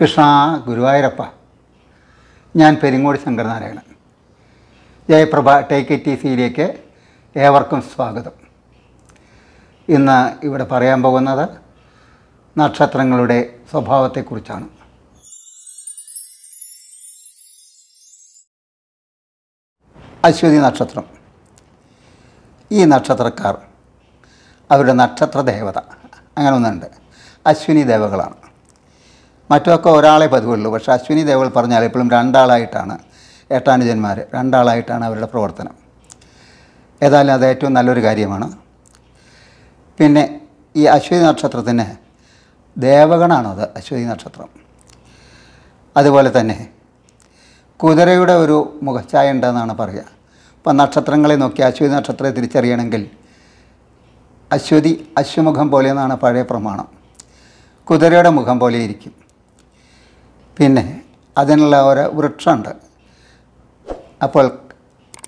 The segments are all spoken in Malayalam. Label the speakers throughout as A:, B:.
A: കൃഷ്ണ ഗുരുവായൂരപ്പ. ഞാൻ പെരിങ്ങോട് ശങ്കരനാരായണൻ. ജയപ്രഭ ടേക്ക് ഇറ്റ് ഈസിയിലേക്ക് ഏവർക്കും സ്വാഗതം. ഇന്ന് ഇവിടെ പറയാൻ പോകുന്നത് നക്ഷത്രങ്ങളുടെ സ്വഭാവത്തെക്കുറിച്ചാണ്. അശ്വതി നക്ഷത്രം. ഈ നക്ഷത്രക്കാർ അവരുടെ നക്ഷത്ര ദേവത അങ്ങനെ ഒന്നുണ്ട്. അശ്വിനി ദേവകളാണ്. മറ്റൊക്കെ ഒരാളെ പതിവുള്ളൂ. പക്ഷേ അശ്വിനി ദേവൾ പറഞ്ഞാൽ എപ്പോഴും രണ്ടാളായിട്ടാണ് ഏട്ടാനുജന്മാർ രണ്ടാളായിട്ടാണ് അവരുടെ പ്രവർത്തനം. ഏതായാലും അത് ഏറ്റവും നല്ലൊരു കാര്യമാണ്. പിന്നെ ഈ അശ്വതി നക്ഷത്രത്തിന് അത് അശ്വതി നക്ഷത്രം. അതുപോലെ തന്നെ കുതിരയുടെ ഒരു മുഖച്ഛായ ഉണ്ടെന്നാണ് പറയുക. അപ്പം നക്ഷത്രങ്ങളെ നോക്കി അശ്വതി നക്ഷത്രത്തെ തിരിച്ചറിയണമെങ്കിൽ അശ്വതി അശ്വമുഖം പോലെ എന്നാണ് പഴയ പ്രമാണം. കുതിരയുടെ മുഖം പോലെ ഇരിക്കും. പിന്നെ അതിനുള്ള ഒരു വൃക്ഷമുണ്ട്. അപ്പോൾ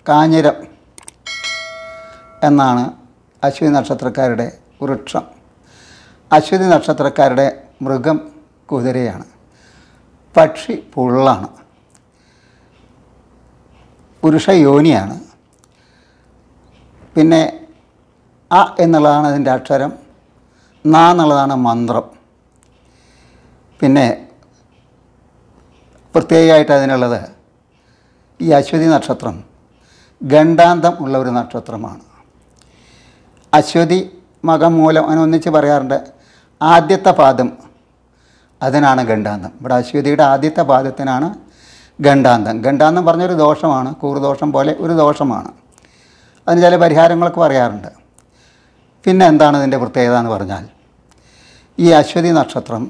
A: കാഞ്ഞിരം എന്നാണ് അശ്വതി നക്ഷത്രക്കാരുടെ വൃക്ഷം. അശ്വതി നക്ഷത്രക്കാരുടെ മൃഗം കുതിരയാണ്. പക്ഷി പുള്ളാണ്. പുരുഷ യോനിയാണ്. പിന്നെ അ എന്നുള്ളതാണ് അതിന്റെ അക്ഷരം. ന എന്നുള്ളതാണ് മന്ത്രം. പിന്നെ പ്രത്യേകമായിട്ട് അതിനുള്ളത് ഈ അശ്വതി നക്ഷത്രം. ഗണ്ടാന്തം ഉള്ള ഒരു നക്ഷത്രമാണ്. അശ്വതി മകം മൂലം അങ്ങനെ ഒന്നിച്ച് പറയാറുണ്ട്. ആദ്യത്തെ പാദം അതിനാണ് ഗണ്ടാന്തം ഇവിടെ അശ്വതിയുടെ ആദ്യത്തെ പാദത്തിനാണ് ഗണ്ടാന്തം ഗണ്ടാന്തം പറഞ്ഞൊരു ദോഷമാണ്. കൂറുദോഷം പോലെ ഒരു ദോഷമാണ്. അതിന് ചില പരിഹാരങ്ങളൊക്കെ പറയാറുണ്ട്. പിന്നെ എന്താണ് ഇതിന്റെ പ്രത്യേകത എന്ന് പറഞ്ഞാൽ ഈ അശ്വതി നക്ഷത്രം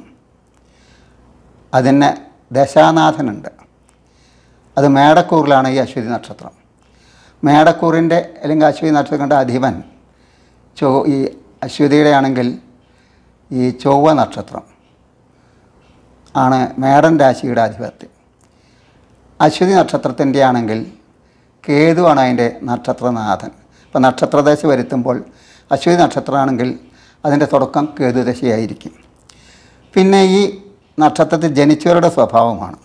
A: അതിന് ദശാനാഥനുണ്ട്. അത് മേടക്കൂറിലാണ് ഈ അശ്വതി നക്ഷത്രം. മേടക്കൂറിന്റെ അല്ലെങ്കിൽ അശ്വതി നക്ഷത്രത്തിന്റെ അധിപൻ ചോ ഈ അശ്വതിയുടെ ആണെങ്കിൽ ഈ ചൊവ്വ നക്ഷത്രം ആണ് മേടൻ രാശിയുടെ അധിപത്യം അശ്വതി നക്ഷത്രത്തിന്റെ ആണെങ്കിൽ കേതുവാണ് അതിന്റെ നക്ഷത്രനാഥൻ. ഇപ്പോൾ നക്ഷത്രദശ വരുത്തുമ്പോൾ അശ്വതി നക്ഷത്രമാണെങ്കിൽ അതിന്റെ തുടക്കം കേതുദശയായിരിക്കും. പിന്നെ ഈ നക്ഷത്രത്തിൽ ജനിച്ചവരുടെ സ്വഭാവമാണ്.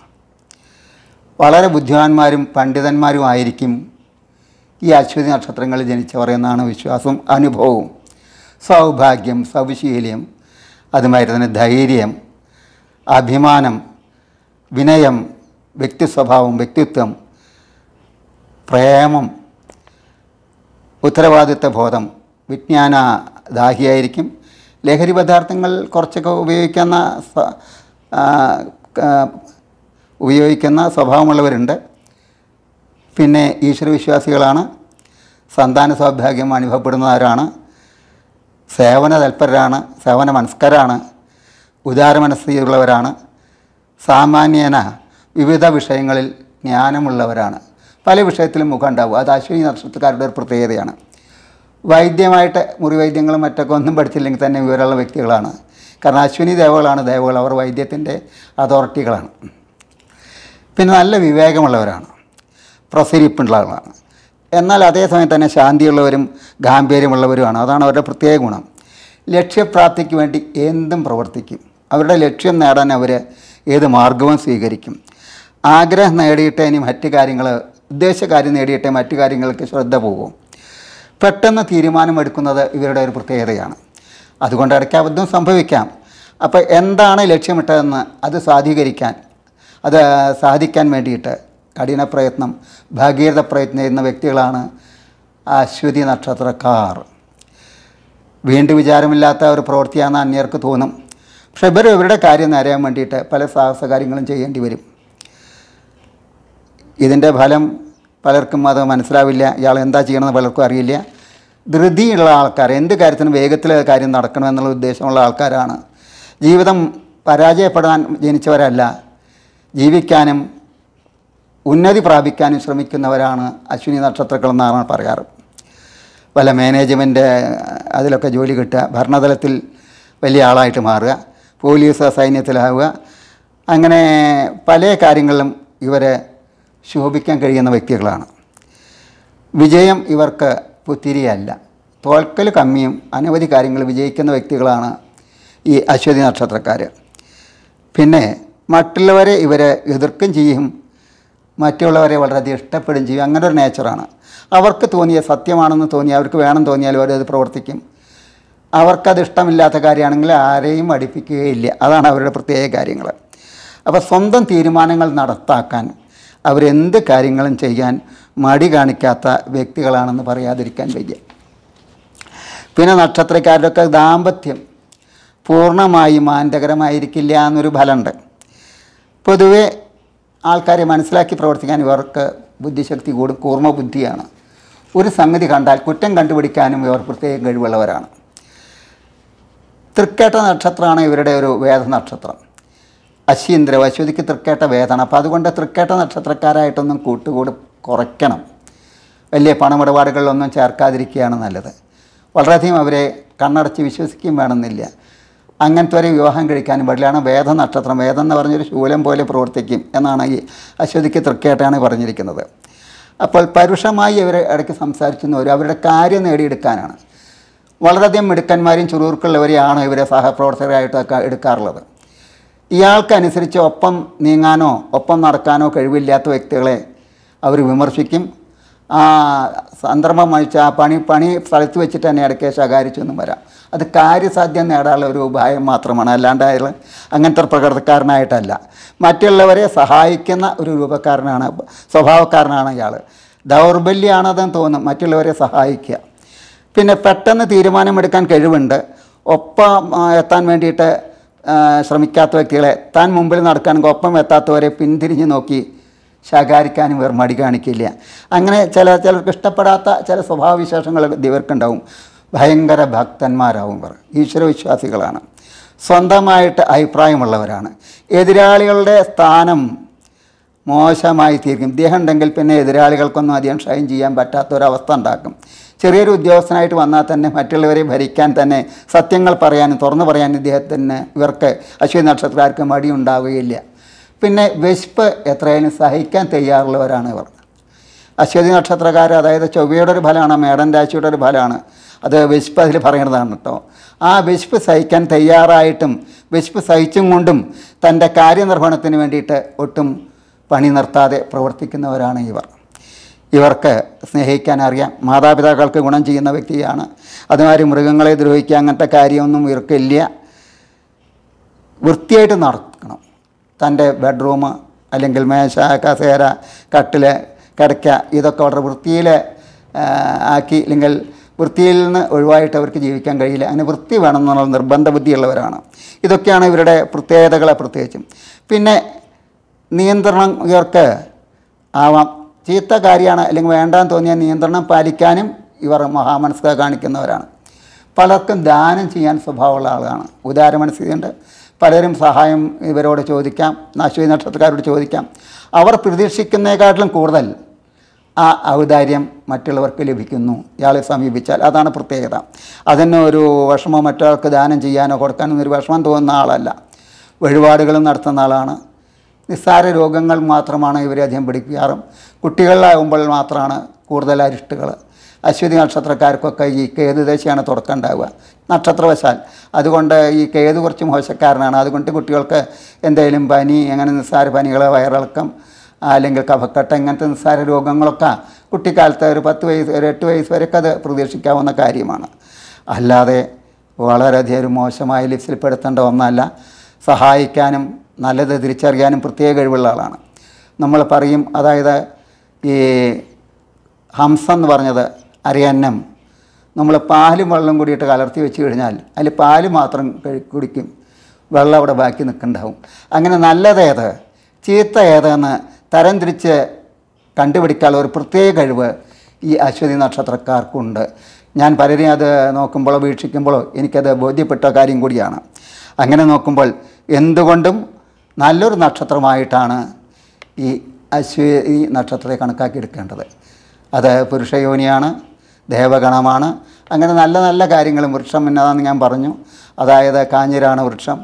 A: വളരെ ബുദ്ധിമാന്മാരും പണ്ഡിതന്മാരും ആയിരിക്കും ഈ അശ്വതി നക്ഷത്രങ്ങളിൽ ജനിച്ചവർ എന്നാണ് വിശ്വാസം അനുഭവവും. സൗഭാഗ്യം സൗശീല്യം അതുമാതിരി തന്നെ ധൈര്യം അഭിമാനം വിനയം വ്യക്തി സ്വഭാവം വ്യക്തിത്വം പ്രേമം ഉത്തരവാദിത്വ ബോധം വിജ്ഞാന ദാഹിയായിരിക്കും ലഹരി പദാർത്ഥങ്ങൾ കുറച്ചൊക്കെ ഉപയോഗിക്കുന്ന ഉപയോഗിക്കുന്ന സ്വഭാവമുള്ളവരുണ്ട്. പിന്നെ ഈശ്വരവിശ്വാസികളാണ്. സന്താന സൗഭാഗ്യം അനുഭവപ്പെടുന്നവരാണ്. സേവന തൽപരരാണ്. സേവന മനസ്കരാണ്. ഉദാരമനസ്സുള്ളവരാണ് സാമാന്യേന വിവിധ വിഷയങ്ങളിൽ ജ്ഞാനമുള്ളവരാണ്. പല വിഷയത്തിലും മുഖം ഉണ്ടാവും. അത് അശ്വിനി നക്ഷത്രക്കാരുടെ ഒരു പ്രത്യേകതയാണ്. വൈദ്യമായിട്ട് മുറിവൈദ്യങ്ങളും മറ്റൊക്കെ ഒന്നും പഠിച്ചില്ലെങ്കിൽ തന്നെ വിവരമുള്ള വ്യക്തികളാണ്. കാരണം അശ്വിനി ദേവകളാണ് ദേവകൾ. അവർ വൈദ്യത്തിന്റെ അതോറിറ്റികളാണ്. പിന്നെ നല്ല വിവേകമുള്ളവരാണ്. പ്രസരിപ്പുള്ള ആളാണ് എന്നാൽ അതേസമയം തന്നെ ശാന്തിയുള്ളവരും ഗാംഭീര്യമുള്ളവരുമാണ്. അതാണ് അവരുടെ പ്രത്യേക ഗുണം. ലക്ഷ്യപ്രാപ്തിക്ക് വേണ്ടി എന്തും പ്രവർത്തിക്കും. അവരുടെ ലക്ഷ്യം നേടാൻ അവർ ഏത് മാർഗവും സ്വീകരിക്കും. ആഗ്രഹം നേടിയിട്ടേ ഇനി മറ്റ് കാര്യങ്ങൾ ഉദ്ദേശകാര്യം നേടിയിട്ടേ മറ്റു കാര്യങ്ങൾക്ക് ശ്രദ്ധ പോകും. പെട്ടെന്ന് തീരുമാനമെടുക്കുന്നത് ഇവരുടെ ഒരു പ്രത്യേകതയാണ്. അതുകൊണ്ട് ഇടയ്ക്ക് അബദ്ധം സംഭവിക്കാം. അപ്പോൾ എന്താണ് ലക്ഷ്യമിട്ടതെന്ന് അത് സാധീകരിക്കാൻ അത് സാധിക്കാൻ വേണ്ടിയിട്ട് കഠിന പ്രയത്നം ഭാഗീരഥ പ്രയത്നം ചെയ്യുന്ന വ്യക്തികളാണ് അശ്വതി നക്ഷത്രക്കാർ. വീണ്ടും വിചാരമില്ലാത്ത ഒരു പ്രവൃത്തിയാണെന്ന് അന്യർക്ക് തോന്നും. പക്ഷെ ഇവർ ഇവരുടെ കാര്യം നേരെയാൻ വേണ്ടിയിട്ട് പല സാഹസ കാര്യങ്ങളും ചെയ്യേണ്ടി വരും. ഇതിന്റെ ഫലം പലർക്കും അത് മനസ്സിലാവില്ല. ഇയാൾ എന്താ ചെയ്യണമെന്ന് പലർക്കും അറിയില്ല. ധൃതിയുള്ള ആൾക്കാർ എന്ത് കാര്യത്തിനും വേഗത്തിൽ കാര്യം നടക്കണമെന്നുള്ള ഉദ്ദേശമുള്ള ആൾക്കാരാണ്. ജീവിതം പരാജയപ്പെടാൻ ജനിച്ചവരല്ല ജീവിക്കാനും ഉന്നതി പ്രാപിക്കാനും ശ്രമിക്കുന്നവരാണ് അശ്വിനി നക്ഷത്രക്കൾ എന്നാണ് പറയാറ്. വല്ല മാനേജ്മെന്റ് അതിലൊക്കെ ജോലി കിട്ടുക ഭരണതലത്തിൽ വലിയ ആളായിട്ട് മാറുക പോലീസ് സൈന്യത്തിലാവുക അങ്ങനെ പല കാര്യങ്ങളിലും ഇവരെ ശോഭിക്കാൻ കഴിയുന്ന വ്യക്തികളാണ്. വിജയം ഇവർക്ക് പുത്തിരിയല്ല തോൽക്കൽ കമ്മിയും അനവധി കാര്യങ്ങൾ വിജയിക്കുന്ന വ്യക്തികളാണ് ഈ അശ്വതി നക്ഷത്രക്കാർ പിന്നെ മറ്റുള്ളവരെ ഇവരെ എതിർക്കും ചെയ്യും മറ്റുള്ളവരെ വളരെയധികം ഇഷ്ടപ്പെടുകയും ചെയ്യും അങ്ങനെ ഒരു നേച്ചറാണ്. അവർക്ക് തോന്നിയ സത്യമാണെന്ന് തോന്നി അവർക്ക് വേണം തോന്നിയാൽ അവരത് പ്രവർത്തിക്കും. അവർക്കത് ഇഷ്ടമില്ലാത്ത കാര്യമാണെങ്കിൽ ആരെയും അടുപ്പിക്കുകയില്ല അതാണ് അവരുടെ പ്രത്യേക കാര്യങ്ങൾ. അപ്പോൾ സ്വന്തം തീരുമാനങ്ങൾ നടത്താക്കാൻ അവരെന്ത് കാര്യങ്ങളും ചെയ്യാൻ മടി കാണിക്കാത്ത വ്യക്തികളാണെന്ന് പറയാതിരിക്കാൻ വയ്യ. പിന്നെ നക്ഷത്രക്കാരുടെയൊക്കെ ദാമ്പത്യം പൂർണമായി മാനന്തകരമായിരിക്കില്ല എന്നൊരു ഫലമുണ്ട്. പൊതുവേ ആൾക്കാരെ മനസ്സിലാക്കി പ്രവർത്തിക്കാൻ ഇവർക്ക് ബുദ്ധിശക്തി കൂടും കൂർമ്മ ബുദ്ധിയാണ്. ഒരു സംഗതി കണ്ടാൽ കുറ്റം കണ്ടുപിടിക്കാനും ഇവർ പ്രത്യേകം കഴിവുള്ളവരാണ്. തൃക്കേട്ട നക്ഷത്രമാണ് ഇവരുടെ ഒരു വേദ നക്ഷത്രം. അശീന്ദ്ര അശ്വതിക്ക് തൃക്കേട്ട വേദന. അപ്പോൾ അതുകൊണ്ട് തൃക്കേട്ട നക്ഷത്രക്കാരായിട്ടൊന്നും കൂട്ടുകൂടി. കുറയ്ക്കണം. വലിയ പണമിടപാടുകളിലൊന്നും ചേർക്കാതിരിക്കുകയാണ് നല്ലത്. വളരെയധികം അവരെ കണ്ണടച്ച് വിശ്വസിക്കുകയും വേണമെന്നില്ല. അങ്ങനത്തെ ഒരു വിവാഹം കഴിക്കാനും പാടില്ലാണ് വേദ നക്ഷത്രം വേദം എന്ന് പറഞ്ഞൊരു ശൂലം പോലെ പ്രവർത്തിക്കും എന്നാണ് ഈ അശ്വതിക്ക് തൃക്കേട്ടാണ് പറഞ്ഞിരിക്കുന്നത്. അപ്പോൾ പരുഷമായി ഇവർ ഇടയ്ക്ക് സംസാരിക്കുന്നവർ അവരുടെ കാര്യം നേടിയെടുക്കാനാണ്. വളരെയധികം മിടുക്കന്മാരും ചുറുക്കുള്ളവരെയാണ് ഇവരെ സഹപ്രവർത്തകരായിട്ടൊക്കെ എടുക്കാറുള്ളത്. ഇയാൾക്കനുസരിച്ച് ഒപ്പം നീങ്ങാനോ ഒപ്പം നടക്കാനോ കഴിവില്ലാത്ത വ്യക്തികളെ അവർ വിമർശിക്കും. ആ സന്ദർഭം വഹിച്ച് ആ പണി പണി സ്ഥലത്ത് വെച്ചിട്ട് തന്നെ ഇടയ്ക്ക് ശകാരിച്ചൊന്നും വരാം. അത് കാര്യസാധ്യം നേടാനുള്ള ഒരു ഉപായം മാത്രമാണ്. അല്ലാണ്ട് അയാൾ അങ്ങനത്തെ പ്രകടനക്കാരനായിട്ടല്ല മറ്റുള്ളവരെ സഹായിക്കുന്ന ഒരു രൂപക്കാരനാണ് സ്വഭാവക്കാരനാണ് ഇയാൾ ദൗർബല്യമാണതെന്ന് തോന്നും മറ്റുള്ളവരെ സഹായിക്കുക. പിന്നെ പെട്ടെന്ന് തീരുമാനമെടുക്കാൻ കഴിവുണ്ട്. ഒപ്പം എത്താൻ വേണ്ടിയിട്ട് ശ്രമിക്കാത്ത വ്യക്തികളെ താൻ മുമ്പിൽ നടക്കുകയാണെങ്കിൽ ഒപ്പം എത്താത്തവരെ പിന്തിരിഞ്ഞ് നോക്കി ശകാരിക്കാനും മടി കാണിക്കില്ല. അങ്ങനെ ചില ചിലർക്ക് ഇഷ്ടപ്പെടാത്ത ചില സ്വഭാവവിശേഷങ്ങൾ ഇവർക്കുണ്ടാവും. ഭയങ്കര ഭക്തന്മാരാവും ഇവർ. ഈശ്വരവിശ്വാസികളാണ്. സ്വന്തമായിട്ട് അഭിപ്രായമുള്ളവരാണ്. എതിരാളികളുടെ സ്ഥാനം മോശമായി തീർക്കും. ഇദ്ദേഹം ഉണ്ടെങ്കിൽ പിന്നെ എതിരാളികൾക്കൊന്നും അധികം ഷൈൻ ചെയ്യാൻ പറ്റാത്ത ഒരവസ്ഥ ഉണ്ടാക്കും. ചെറിയൊരു ഉദ്യോഗസ്ഥനായിട്ട് വന്നാൽ തന്നെ മറ്റുള്ളവരെ ഭരിക്കാൻ തന്നെ സത്യങ്ങൾ പറയാനും തുറന്നു പറയാനും ഇദ്ദേഹത്തിന് ഇവർക്ക് അശ്വതി നക്ഷത്രക്കാർക്ക് മടി ഉണ്ടാവുകയില്ല. പിന്നെ വിശപ്പ് എത്രയായാലും സഹിക്കാൻ തയ്യാറുള്ളവരാണ് ഇവർ. അശ്വതി നക്ഷത്രക്കാർ അതായത് ചൊവ്വയുടെ ഒരു ഫലമാണ് മേടൻ രാശിയുടെ ഒരു ഫലമാണ്. അത് വിശപ്പ് അതിൽ പറയുന്നതാണ് കേട്ടോ ആ വിശപ്പ് സഹിക്കാൻ തയ്യാറായിട്ടും വിശപ്പ് സഹിച്ചും കൊണ്ടും തന്റെ കാര്യനിർവഹണത്തിന് വേണ്ടിയിട്ട് ഒട്ടും പണി നിർത്താതെ പ്രവർത്തിക്കുന്നവരാണ് ഇവർ. ഇവർക്ക് സ്നേഹിക്കാൻ അറിയാം. മാതാപിതാക്കൾക്ക് ഗുണം ചെയ്യുന്ന വ്യക്തിയാണ്. അതുമാതിരി മൃഗങ്ങളെ ദ്രോഹിക്കുക അങ്ങനത്തെ കാര്യമൊന്നും ഇവർക്കില്ല. വൃത്തിയായിട്ട് നടക്കണം. തന്റെ ബെഡ്റൂം അല്ലെങ്കിൽ മേശ കസേര കട്ടിൽ കിടക്ക ഇതൊക്കെ വളരെ വൃത്തിയിൽ ആക്കി അല്ലെങ്കിൽ വൃത്തിയിൽ നിന്ന് ഒഴിവായിട്ട് അവർക്ക് ജീവിക്കാൻ കഴിയില്ല. അങ്ങനെ വൃത്തി വേണം എന്നുള്ള നിർബന്ധ ബുദ്ധിയുള്ളവരാണ്. ഇതൊക്കെയാണ് ഇവരുടെ പ്രത്യേകതകളെ പ്രത്യേകിച്ചും. പിന്നെ നിയന്ത്രണം ഇവർക്ക് ആവാം. ചീത്ത കാര്യമാണ് അല്ലെങ്കിൽ വേണ്ടാന്ന് തോന്നിയ നിയന്ത്രണം പാലിക്കാനും ഇവർ മഹാമനസ്ക കാണിക്കുന്നവരാണ്. പലർക്കും ദാനം ചെയ്യാൻ സ്വഭാവമുള്ള ആളാണ് ഉദാര മനസ്സിലുണ്ട് പലരും സഹായം ഇവരോട് ചോദിക്കാം അശ്വതി നക്ഷത്രക്കാരോട് ചോദിക്കാം. അവർ പ്രതീക്ഷിക്കുന്നതിനെക്കാട്ടിലും കൂടുതൽ ആ ഔദാര്യം മറ്റുള്ളവർക്ക് ലഭിക്കുന്നു. ഇയാളെ സമീപിച്ചാൽ അതാണ് പ്രത്യേകത. അതിന് ഒരു വിഷമോ മറ്റൊരാൾക്ക് ദാനം ചെയ്യാനോ കൊടുക്കാനോ ഒരു വിഷമം തോന്നുന്ന ആളല്ല. വഴിപാടുകളും നടത്തുന്ന ആളാണ്. നിസ്സാര രോഗങ്ങൾ മാത്രമാണ് ഇവരെ അധികം പിടിക്കാറും കുട്ടികളിലാകുമ്പോൾ മാത്രമാണ് കൂടുതൽ അരിഷ്ടകൾ അശ്വതി നക്ഷത്രക്കാർക്കൊക്കെ ഈ കേതു ദശയാണ് തുടക്കം ഉണ്ടാവുക. നക്ഷത്രവശാൽ അതുകൊണ്ട് ഈ കേതു കുറച്ച് മോശക്കാരനാണ്. അതുകൊണ്ട് കുട്ടികൾക്ക് എന്തെങ്കിലും പനി അങ്ങനെ നിസ്സാര പനികൾ വയറിളക്കം അല്ലെങ്കിൽ കഫക്കെട്ട് ഇങ്ങനത്തെ നിസ്സാര രോഗങ്ങളൊക്കെ കുട്ടിക്കാലത്ത് ഒരു പത്ത് വയസ്സ് ഒരു എട്ട് വയസ്സ് വരെയൊക്കെ അത് പ്രതീക്ഷിക്കാവുന്ന കാര്യമാണ്. അല്ലാതെ വളരെയധികം ഒരു മോശമായ ലിസ്റ്റിൽപ്പെടുത്തേണ്ട ഒന്നല്ല. സഹായിക്കാനും നല്ലത് തിരിച്ചറിയാനും പ്രത്യേക കഴിവുള്ള ആളാണ്. നമ്മൾ പറയും അതായത് ഈ ഹംസ എന്ന് പറഞ്ഞത് അരിയന്നം നമ്മൾ പാലും വെള്ളം കൂടിയിട്ട് കലർത്തി വെച്ച് കഴിഞ്ഞാൽ അതിൽ പാൽ മാത്രം കുടിക്കും. വെള്ളം അവിടെ ബാക്കി നിൽക്കുന്നുണ്ടാവും അങ്ങനെ നല്ലതേത് ചീത്ത ഏതെന്ന് തരംതിരിച്ച് കണ്ടുപിടിക്കാനുള്ള ഒരു പ്രത്യേക കഴിവ് ഈ അശ്വതി നക്ഷത്രക്കാർക്കുണ്ട്. ഞാൻ പലരെയും അത് നോക്കുമ്പോഴോ വീക്ഷിക്കുമ്പോഴോ എനിക്കത് ബോധ്യപ്പെട്ട കാര്യം കൂടിയാണ്. അങ്ങനെ നോക്കുമ്പോൾ എന്തുകൊണ്ടും നല്ലൊരു നക്ഷത്രമായിട്ടാണ് ഈ അശ്വതി നക്ഷത്രത്തെ കണക്കാക്കി എടുക്കേണ്ടത്. അത് പുരുഷയോനിയാണ് ദേവഗണമാണ്. അങ്ങനെ നല്ല നല്ല കാര്യങ്ങളും വൃക്ഷം എന്നതാണെന്ന് ഞാൻ പറഞ്ഞു. അതായത് കാഞ്ഞിരാണ് വൃക്ഷം.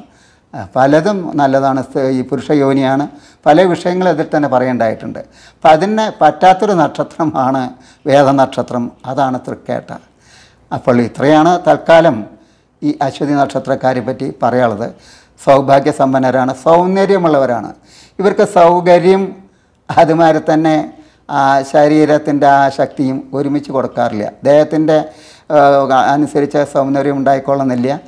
A: പലതും നല്ലതാണ്. ഈ പുരുഷ യോനിയാണ്. പല വിഷയങ്ങളും അതിൽ തന്നെ പറയേണ്ടതായിട്ടുണ്ട് അപ്പം അതിന് പറ്റാത്തൊരു നക്ഷത്രമാണ് വേദനക്ഷത്രം. അതാണ് തൃക്കേട്ട. അപ്പോൾ ഇത്രയാണ് തൽക്കാലം ഈ അശ്വതി നക്ഷത്രക്കാരെ പറ്റി പറയാനുള്ളത്. സൗഭാഗ്യസമ്പന്നരാണ് സൗന്ദര്യമുള്ളവരാണ്. ഇവർക്ക് സൗകര്യം അതുമാതിരി തന്നെ ശരീരത്തിന്റെ ആ ശക്തിയും ഒരുമിച്ച് കൊടുക്കാറില്ല. ദേഹത്തിന്റെ അനുസരിച്ച സൗന്ദര്യം ഉണ്ടായിക്കൊള്ളുന്നില്ല.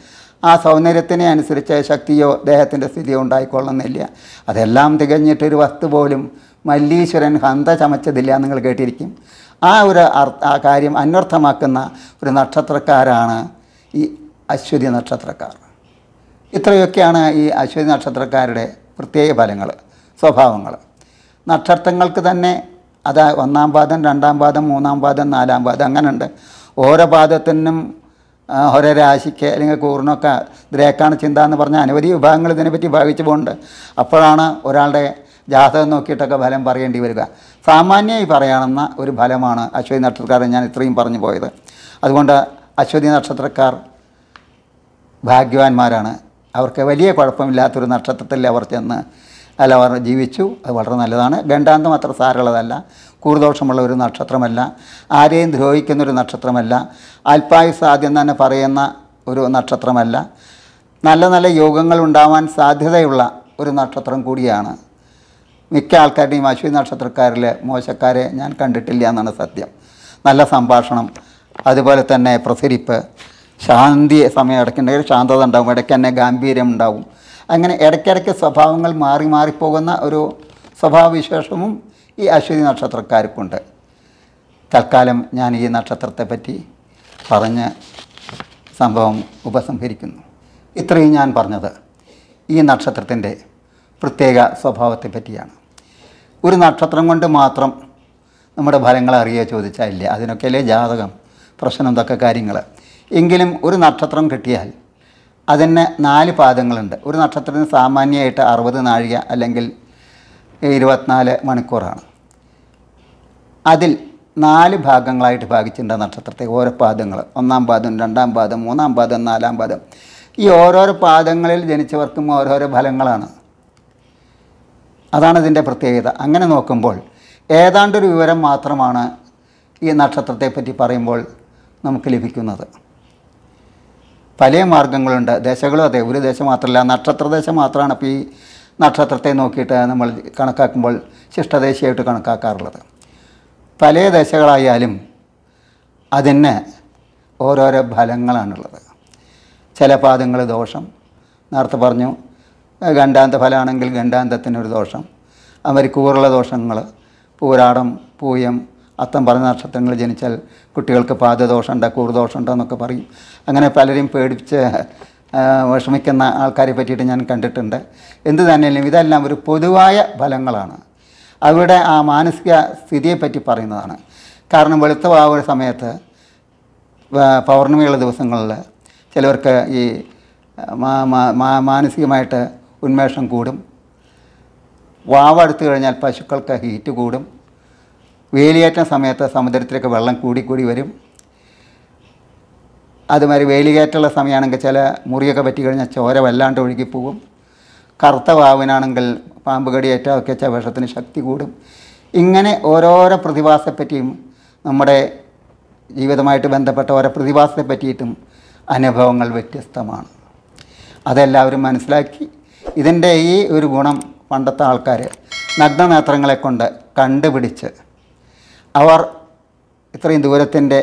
A: ആ സൗന്ദര്യത്തിനെ അനുസരിച്ച് ശക്തിയോ ദേഹത്തിന്റെ സ്ഥിതിയോ ഉണ്ടായിക്കൊള്ളുന്നില്ല. അതെല്ലാം തികഞ്ഞിട്ടൊരു വസ്തു പോലും മല്ലീശ്വരൻ ഹന്ത ചമച്ചതില്ല നിങ്ങൾ കേട്ടിരിക്കും. ആ ഒരു അർത്ഥ ആ കാര്യം അന്വർത്ഥമാക്കുന്ന ഒരു നക്ഷത്രക്കാരാണ് ഈ അശ്വതി നക്ഷത്രക്കാർ. ഇത്രയൊക്കെയാണ് ഈ അശ്വതി നക്ഷത്രക്കാരുടെ പ്രത്യേക ഫലങ്ങൾ സ്വഭാവങ്ങൾ. നക്ഷത്രങ്ങൾക്ക് തന്നെ അത് ഒന്നാം പാദം രണ്ടാം പാദം മൂന്നാം പാദം നാലാം പാദം അങ്ങനെയുണ്ട് ഓരോ പാദത്തിനും ഓരോ രാശിക്ക് അല്ലെങ്കിൽ കൂറിനൊക്കെ ദ്രേക്കാണ് ചിന്ത എന്ന് പറഞ്ഞ അനവധി വിഭാഗങ്ങൾ ഇതിനെപ്പറ്റി ഭാവിച്ചു പോകുന്നുണ്ട്. അപ്പോഴാണ് ഒരാളുടെ ജാതകം നോക്കിയിട്ടൊക്കെ ഫലം പറയേണ്ടി വരിക. സാമാന്യമായി പറയാവുന്ന ഒരു ഫലമാണ് അശ്വതി നക്ഷത്രക്കാരൻ ഞാൻ ഇത്രയും പറഞ്ഞു പോയത്. അതുകൊണ്ട് അശ്വതി നക്ഷത്രക്കാർ ഭാഗ്യവാന്മാരാണ്. അവർക്ക് വലിയ കുഴപ്പമില്ലാത്തൊരു നക്ഷത്രത്തിൽ അവർ ചെന്ന് അല്ല അവർ ജീവിച്ചു. അത് വളരെ നല്ലതാണ്. ഗണ്ടാന്തം അത്ര സാരമുള്ളതല്ല. കൂറുദോഷമുള്ള ഒരു നക്ഷത്രമല്ല. ആരെയും ദ്രോഹിക്കുന്ന ഒരു നക്ഷത്രമല്ല. അല്പായുസ് ആദ്യം തന്നെ പറയുന്ന ഒരു നക്ഷത്രമല്ല. നല്ല നല്ല യോഗങ്ങൾ ഉണ്ടാവാൻ സാധ്യതയുള്ള ഒരു നക്ഷത്രം കൂടിയാണ്. മിക്ക ആൾക്കാരുടെയും അശ്വിനി നക്ഷത്രക്കാരിൽ മോശക്കാരെ ഞാൻ കണ്ടിട്ടില്ല എന്നാണ് സത്യം. നല്ല സംഭാഷണം. അതുപോലെ തന്നെ പ്രസരിപ്പ്. ശാന്തി സമയം ഇടയ്ക്കുണ്ടെങ്കിൽ ശാന്തത ഉണ്ടാവും. ഇടയ്ക്ക് തന്നെ ഗാംഭീര്യം ഉണ്ടാവും. അങ്ങനെ ഇടയ്ക്കിടയ്ക്ക് സ്വഭാവങ്ങൾ മാറി മാറിപ്പോകുന്ന ഒരു സ്വഭാവവിശേഷവും ഈ അശ്വതി നക്ഷത്രക്കാർക്കുണ്ട്. തൽക്കാലം ഞാൻ ഈ നക്ഷത്രത്തെപ്പറ്റി പറഞ്ഞ് സംഭവം ഉപസംഹരിക്കുന്നു. ഇത്രയും ഞാൻ പറഞ്ഞത് ഈ നക്ഷത്രത്തിന്റെ പ്രത്യേക സ്വഭാവത്തെ പറ്റിയാണ് ഒരു നക്ഷത്രം കൊണ്ട് മാത്രം നമ്മുടെ ഫലങ്ങൾ അറിയുക ചോദിച്ചാൽ ഇല്ല. അതിനൊക്കെയല്ലേ ജാതകം പ്രശ്നം ഇതൊക്കെ കാര്യങ്ങൾ. എങ്കിലും ഒരു നക്ഷത്രം കിട്ടിയാൽ അതിന് നാല് പാദങ്ങളുണ്ട്. ഒരു നക്ഷത്രത്തിന് സാമാന്യമായിട്ട് അറുപത് നാഴിക അല്ലെങ്കിൽ ഇരുപത്തിനാല് മണിക്കൂറാണ്. അതിൽ നാല് ഭാഗങ്ങളായിട്ട് ഭാഗിച്ചിട്ടുണ്ട് നക്ഷത്രത്തെ ഓരോ പാദങ്ങൾ. ഒന്നാം പാദം രണ്ടാം പാദം മൂന്നാം പാദം നാലാം പാദം. ഈ ഓരോരോ പാദങ്ങളിൽ ജനിച്ചവർക്കും ഓരോരോ ഫലങ്ങളാണ്. അതാണ് ഇതിന്റെ പ്രത്യേകത. അങ്ങനെ നോക്കുമ്പോൾ ഏതാണ്ടൊരു വിവരം മാത്രമാണ് ഈ നക്ഷത്രത്തെപ്പറ്റി പറയുമ്പോൾ നമുക്ക് ലഭിക്കുന്നത്. പല മാർഗങ്ങളുണ്ട്. ദശകളും അതെ ഒരു ദശ മാത്രമല്ല നക്ഷത്രദേശം മാത്രമാണ് ഇപ്പോൾ ഈ നക്ഷത്രത്തെ നോക്കിയിട്ട് നമ്മൾ കണക്കാക്കുമ്പോൾ ശിഷ്ടദേശിയായിട്ട് കണക്കാക്കാറുള്ളത്. പല ദശകളായാലും അതിന് ഓരോരോ ഫലങ്ങളാണുള്ളത്. ചില പാദങ്ങൾ ദോഷം നേരത്തെ പറഞ്ഞു ഗണ്ടാന്ത ഫലമാണെങ്കിൽ ഗണ്ടാന്തത്തിനൊരു ദോഷം അവർ കൂറുള്ള ദോഷങ്ങൾ പൂരാടം പൂയം അത്തം പറഞ്ഞ നക്ഷത്രങ്ങൾ ജനിച്ചാൽ കുട്ടികൾക്ക് പാദദോഷമുണ്ട് കൂറുദോഷമുണ്ട് എന്നൊക്കെ പറയും. അങ്ങനെ പലരെയും പേടിച്ച് ആ, വിഷമിക്കുന്ന ആൾക്കാരെ പറ്റിയിട്ട് ഞാൻ കണ്ടിട്ടുണ്ട്. എന്ത് തന്നെയാലും ഇതെല്ലാം ഒരു പൊതുവായ ഫലങ്ങളാണ്. അവിടെ ആ മാനസിക സ്ഥിതിയെപ്പറ്റി പറയുന്നതാണ്. കാരണം വെളുത്ത വാവുന്ന സമയത്ത് പൗർണമിയുള്ള ദിവസങ്ങളിൽ ചിലവർക്ക് ഈ മാനസികമായിട്ട് ഉന്മേഷം കൂടും. വാവെടുത്തു കഴിഞ്ഞാൽ പശുക്കൾക്ക് ഹീറ്റ് കൂടും. വേലിയേറ്റ സമയത്ത് സമുദ്രത്തിലേക്ക് വെള്ളം കൂടി കൂടി വരും. അതുമാതിരി വേലികയറ്റുള്ള സമയമാണെങ്കിൽ ചില മുറിയൊക്കെ പറ്റി കഴിഞ്ഞാൽ ചോര വല്ലാണ്ട് ഒഴുകി പോകും. കറുത്ത വാവിനാണെങ്കിൽ പാമ്പ് കടിയേറ്റമൊക്കെ വെച്ചാൽ വിഷത്തിന് ശക്തി കൂടും. ഇങ്ങനെ ഓരോരോ പ്രതിഭാസത്തെപ്പറ്റിയും നമ്മുടെ ജീവിതമായിട്ട് ബന്ധപ്പെട്ട ഓരോ പ്രതിഭാസത്തെ പറ്റിയിട്ടും അനുഭവങ്ങൾ വ്യത്യസ്തമാണ്. അതെല്ലാവരും മനസ്സിലാക്കി. ഇതിന്റെ ഈ ഒരു ഗുണം പണ്ടത്തെ ആൾക്കാർ നഗ്നനേത്രങ്ങളെ കൊണ്ട് കണ്ടുപിടിച്ച് അവർ ഇത്രയും ദൂരത്തിന്റെ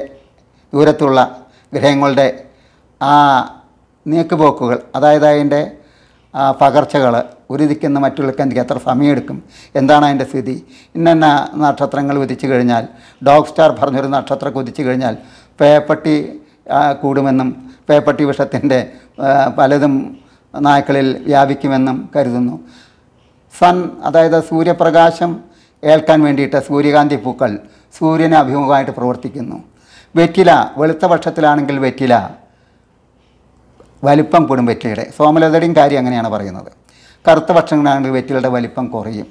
A: ദൂരത്തുള്ള ഗ്രഹങ്ങളുടെ ആ നീക്കുപോക്കുകൾ അതായത് അതിന്റെ പകർച്ചകൾ ഒരു ദിക്കുന്ന മറ്റുള്ളവർക്ക് എന്തൊക്കെ എത്ര സമയമെടുക്കും. എന്താണ് അതിന്റെ സ്ഥിതി? ഇന്ന നക്ഷത്രങ്ങൾ ഉദിച്ചു കഴിഞ്ഞാൽ ഡോഗ് സ്റ്റാർ പറഞ്ഞൊരു നക്ഷത്രം ഉദിച്ചു കഴിഞ്ഞാൽ പേപ്പട്ടി കൂടുമെന്നും പേപ്പട്ടി വിഷത്തിന്റെ പലതും നായ്ക്കളിൽ വ്യാപിക്കുമെന്നും കരുതുന്നു. സൺ അതായത് സൂര്യപ്രകാശം ഏൽക്കാൻ വേണ്ടിയിട്ട് സൂര്യകാന്തി പൂക്കൾ സൂര്യനെ അഭിമുഖമായിട്ട് പ്രവർത്തിക്കുന്നു. വെറ്റില വെളുത്ത പക്ഷത്തിലാണെങ്കിൽ വെറ്റില വലിപ്പം കൂടും വെറ്റിലയുടെ. സോമലതയുടെയും കാര്യം അങ്ങനെയാണ് പറയുന്നത്. കറുത്ത പക്ഷങ്ങളാണെങ്കിൽ വെറ്റിലയുടെ വലിപ്പം കുറയും.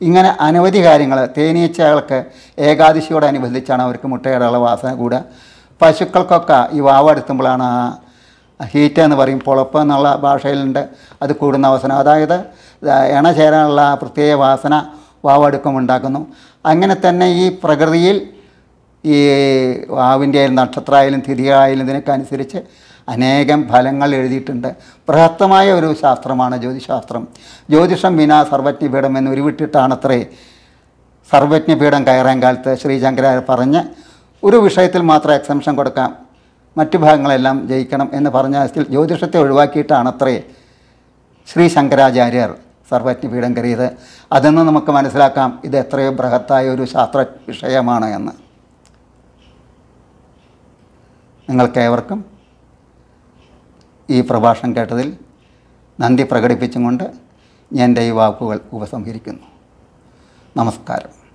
A: ഇങ്ങനെ അനവധി കാര്യങ്ങൾ തേനീച്ചകൾക്ക് ഏകാദശിയോടനുബന്ധിച്ചാണ് അവർക്ക് മുട്ടയുടെ വാസന കൂടുക. പശുക്കൾക്കൊക്കെ ഈ വാവെടുത്തുമ്പോഴാണ് ആ ഹീറ്റ് എന്ന് പറയും. പൊളപ്പ് എന്നുള്ള ഭാഷയിലുണ്ട്. അത് കൂടുന്ന അവസരം അതായത് എണ ചേരാനുള്ള പ്രത്യേക വാസന വാവെടുക്കുമ്പോൾ ഉണ്ടാക്കുന്നു. അങ്ങനെ തന്നെ ഈ പ്രകൃതിയിൽ ഈ വാവിന്റെ ആയാലും നക്ഷത്രമായാലും തിഥിയായാലും ഇതിനൊക്കെ അനേകം ഫലങ്ങൾ എഴുതിയിട്ടുണ്ട്. ബൃഹത്തമായ ഒരു ശാസ്ത്രമാണ് ജ്യോതിശാസ്ത്രം. ജ്യോതിഷം വിനാ സർവജ്ഞപീഠം എന്ന് ഉരുവിട്ടിട്ടാണത്രേ സർവജ്ഞപീഠം കയറാൻ കാലത്ത് ശ്രീ ശങ്കരാചാര്യ പറഞ്ഞ് ഒരു വിഷയത്തിൽ മാത്രം എക്സംഷൻ കൊടുക്കാം. മറ്റു ഭാഗങ്ങളെല്ലാം ജയിക്കണം എന്ന് പറഞ്ഞ ജ്യോതിഷത്തെ ഒഴിവാക്കിയിട്ടാണത്രേ ശ്രീ ശങ്കരാചാര്യർ സർവജ്ഞപീഠം കയറിയത് അതിൽ നിന്ന് നമുക്ക് മനസ്സിലാക്കാം ഇത് എത്രയോ ബൃഹത്തായ ഒരു ശാസ്ത്ര വിഷയമാണ് എന്ന്. നിങ്ങൾക്കേവർക്കും ഈ പ്രഭാഷണം കേട്ടതിൽ നന്ദി പ്രകടിപ്പിച്ചും കൊണ്ട് ഞാൻ എന്റെ ഈ വാക്കുകൾ ഉപസംഹരിക്കുന്നു. നമസ്കാരം.